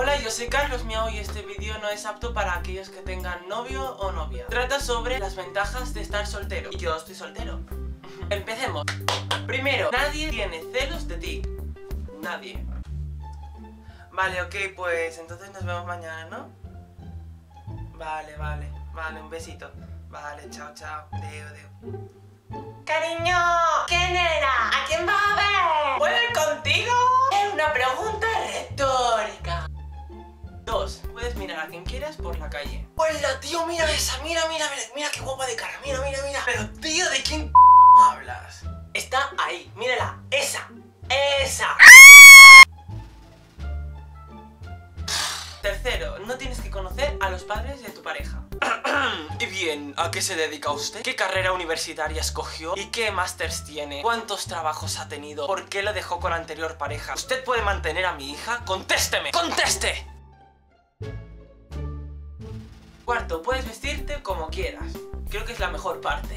Hola, yo soy Carlos Miau y este vídeo no es apto para aquellos que tengan novio o novia. Trata sobre las ventajas de estar soltero. Y yo estoy soltero. Empecemos. Primero, nadie tiene celos de ti. Nadie. Vale, ok, pues entonces nos vemos mañana, ¿no? Vale, vale, vale, un besito. Vale, chao, chao. Deo, deo. Cariño, ¿quién era? puedes mirar a quien quieras por la calle. ¡Hola, tío! ¡Mira esa! ¡Mira, mira, mira! ¡Mira qué guapa de cara! ¡Mira, mira, mira! Pero, tío, ¿de quién hablas? Está ahí, mírala. ¡Esa! ¡Esa! Tercero, no tienes que conocer a los padres de tu pareja. y bien, ¿a qué se dedica usted? ¿Qué carrera universitaria escogió? ¿Y qué másters tiene? ¿Cuántos trabajos ha tenido? ¿Por qué lo dejó con la anterior pareja? ¿Usted puede mantener a mi hija? ¡Contésteme! ¡Conteste! Cuarto, puedes vestirte como quieras. Creo que es la mejor parte.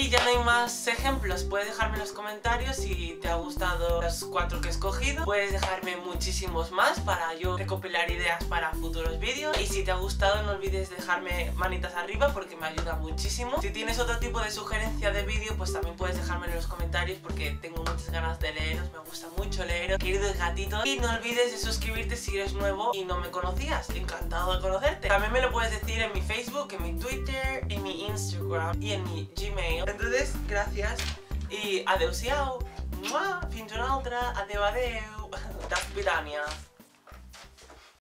Y ya no hay más ejemplos, puedes dejarme en los comentarios si te ha gustado los cuatro que he escogido. Puedes dejarme muchísimos más para yo recopilar ideas para futuros vídeos. Y si te ha gustado no olvides dejarme manitas arriba porque me ayuda muchísimo. Si tienes otro tipo de sugerencia de vídeo pues también puedes dejarme en los comentarios porque tengo muchas ganas de leeros, me gusta mucho leeros. Queridos gatitos Y no olvides de suscribirte si eres nuevo y no me conocías, encantado de conocerte. También me lo puedes decir en mi Facebook, en mi Twitter, en mi Instagram y en mi Gmail entonces, gràcies i adeu-siau. Fins una altra. Adeu, adeu. Vidània.